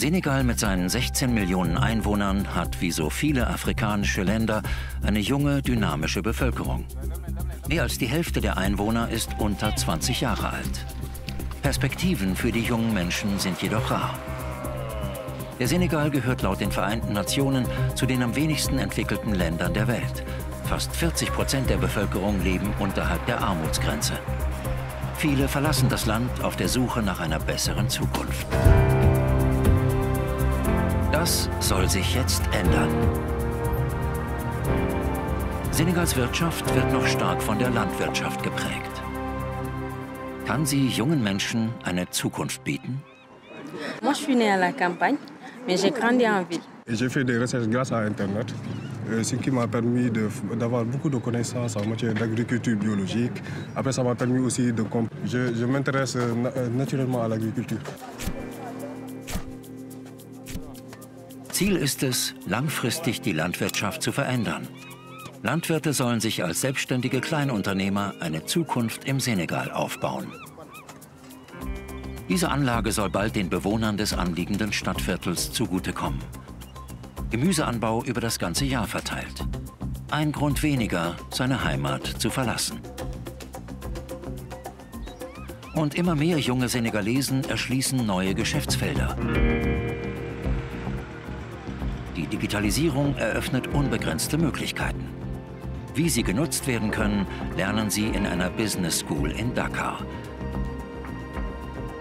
Senegal mit seinen 16 Millionen Einwohnern hat wie so viele afrikanische Länder eine junge, dynamische Bevölkerung. Mehr als die Hälfte der Einwohner ist unter 20 Jahre alt. Perspektiven für die jungen Menschen sind jedoch rar. Der Senegal gehört laut den Vereinten Nationen zu den am wenigsten entwickelten Ländern der Welt. Fast 40 Prozent der Bevölkerung leben unterhalb der Armutsgrenze. Viele verlassen das Land auf der Suche nach einer besseren Zukunft. Das soll sich jetzt ändern. Senegals Wirtschaft wird noch stark von der Landwirtschaft geprägt. Kann sie jungen Menschen eine Zukunft bieten? Moi, je suis née à la campagne, mais j'ai grandi en ville. J'ai fait des recherches grâce à Internet, euh, ce qui m'a permis d'avoir beaucoup de connaissances en matière d'agriculture biologique. Après, ça m'a permis aussi de... Je, je m'intéresse euh, naturellement à l'agriculture. Ziel ist es, langfristig die Landwirtschaft zu verändern. Landwirte sollen sich als selbstständige Kleinunternehmer eine Zukunft im Senegal aufbauen. Diese Anlage soll bald den Bewohnern des anliegenden Stadtviertels zugutekommen. Gemüseanbau über das ganze Jahr verteilt. Ein Grund weniger, seine Heimat zu verlassen. Und immer mehr junge Senegalesen erschließen neue Geschäftsfelder. Die Digitalisierung eröffnet unbegrenzte Möglichkeiten. Wie sie genutzt werden können, lernen sie in einer Business School in Dakar.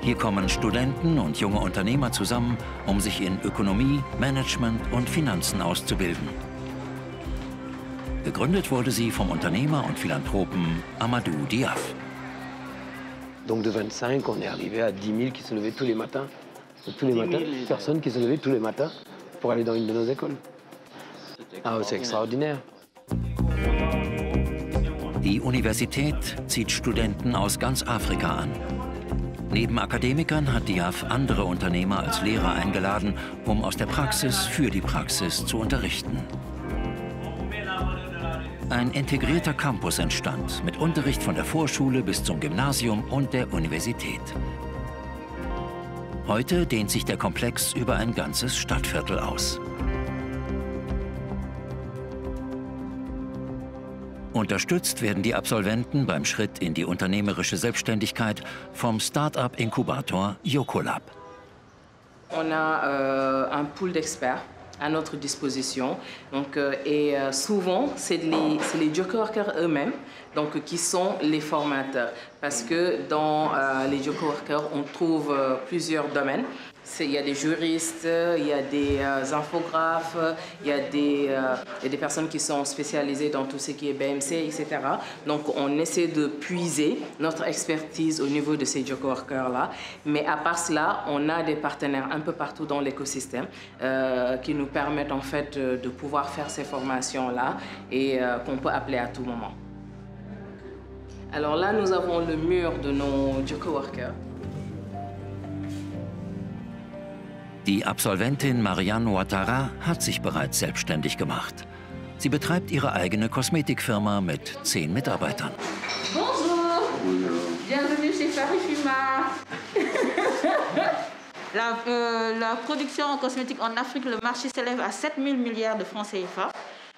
Hier kommen Studenten und junge Unternehmer zusammen, um sich in Ökonomie, Management und Finanzen auszubilden. Gegründet wurde sie vom Unternehmer und Philanthropen Amadou Diaf. Donc de 25, on est arrivé à 10 000 qui se levaient tous les matins. Tous les matins, personnes qui se levaient tous les matins pour aller dans une de nos écoles. Ah, c'est extraordinaire. Die Universität zieht Studenten aus ganz Afrika an. Neben Akademikern hat Diaf andere Unternehmer als Lehrer eingeladen, um aus der Praxis für die Praxis zu unterrichten. Ein integrierter Campus entstand, mit Unterricht von der Vorschule bis zum Gymnasium und der Universität. Heute dehnt sich der Komplex über ein ganzes Stadtviertel aus. Unterstützt werden die Absolventen beim Schritt in die unternehmerische Selbstständigkeit vom Start-up-Inkubator Yocolab. On a euh, un pool d'experts à notre disposition. Donc, euh, et euh, souvent, c'est les, les Workers eux-mêmes donc, qui sont les formateurs. Parce que dans euh, les Workers, on trouve euh, plusieurs domaines. Il y a des juristes, il y a des euh, infographes, il y, a des, euh, il y, a des, personnes qui sont spécialisées dans tout ce qui est BMC, etc. Donc on essaie de puiser notre expertise au niveau de ces job workers-là. Mais à part cela, on a des partenaires un peu partout dans l'écosystème euh, qui nous permettent en fait de pouvoir faire ces formations-là et qu'on peut appeler à tout moment. Alors là, nous avons le mur de nos job workers. Die Absolventin Marianne Ouattara hat sich bereits selbstständig gemacht. Sie betreibt ihre eigene Kosmetikfirma mit zehn Mitarbeitern. Bonjour. Bienvenue chez Farifima. la, euh, la, production en cosmétique en Afrique, le marché s'élève à 7 000 milliards de francs CFA.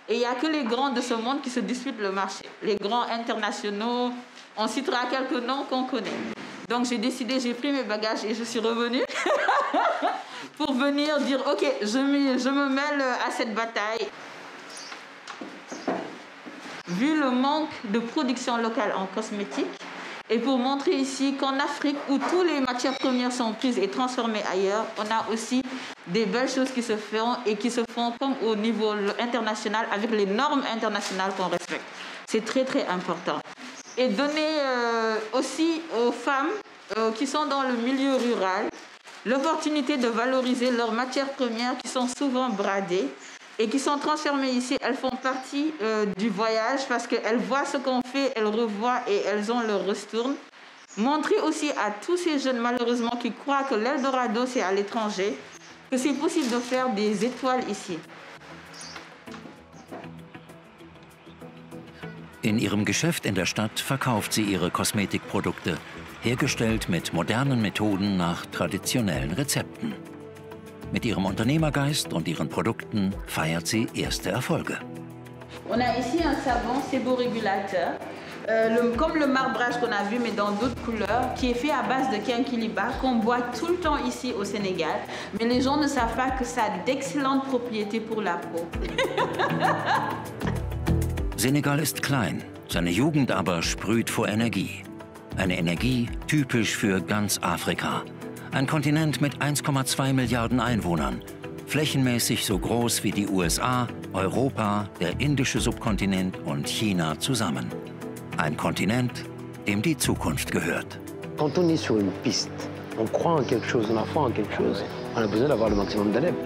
Et il n'y a que les grands de ce monde qui se disputent le marché. Les grands internationaux, on citera quelques noms qu'on connaît. Donc j'ai décidé, j'ai pris mes bagages et je suis revenue venir dire, ok, je me, je me mêle à cette bataille. Vu le manque de production locale en cosmétique, et pour montrer ici qu'en Afrique, où toutes les matières premières sont prises et transformées ailleurs, on a aussi des belles choses qui se font et qui se font comme au niveau international avec les normes internationales qu'on respecte. C'est très très important. Et donner euh, aussi aux femmes euh, qui sont dans le milieu rural l'opportunité de valoriser leurs matières premières qui sont souvent bradées et qui sont transformées ici. Elles font partie euh, du voyage parce qu'elles voient ce qu'on fait, elles revoient et elles ont leur retourne. Montrer aussi à tous ces jeunes malheureusement qui croient que l'Eldorado c'est à l'étranger, que c'est possible de faire des étoiles ici. In ihrem Geschäft in der Stadt verkauft sie ihre hergestellt mit modernen Methoden nach traditionellen Rezepten. Mit ihrem Unternehmergeist und ihren Produkten feiert sie erste Erfolge. On a ici un savon séborégulateur, euh, le- comme le marbrage qu'on a vu, mais dans d'autres couleurs, qui est fait à base de quinquilibre, qu'on boit tout le temps ici au Sénégal. Mais les gens ne savent pas que ça a d'excellentes propriétés pour la peau. Senegal ist klein, seine Jugend aber sprüht vor Energie. Eine Energie typisch für ganz Afrika. Ein Kontinent mit 1,2 Milliarden Einwohnern. Flächenmäßig so groß wie die USA, Europa, der indische Subkontinent und China zusammen. Ein Kontinent, dem die Zukunft gehört. Quand on est sur une piste, on croit en quelque chose, on a foi en quelque chose, on a besoin d'avoir le maximum d'adeptes.